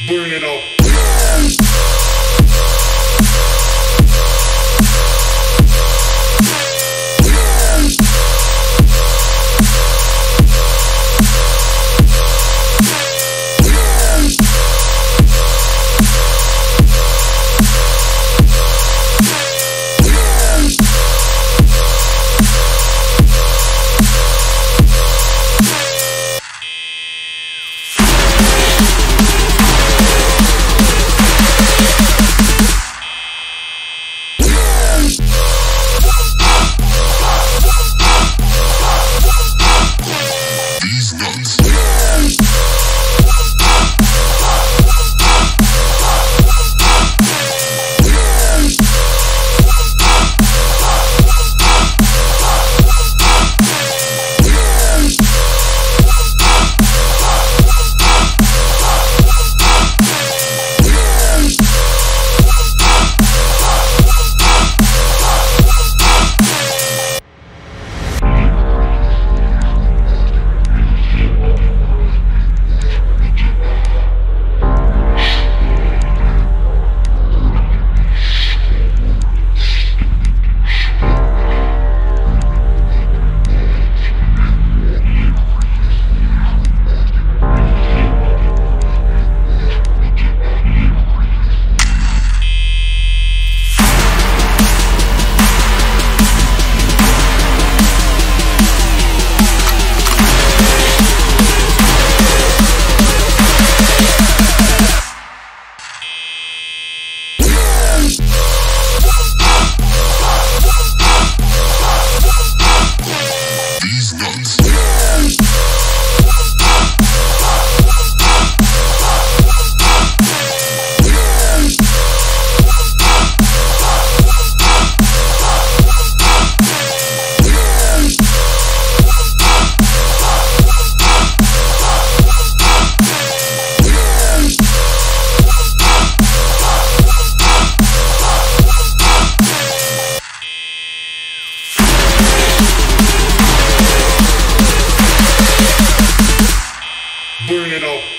Burn it up. burn it up.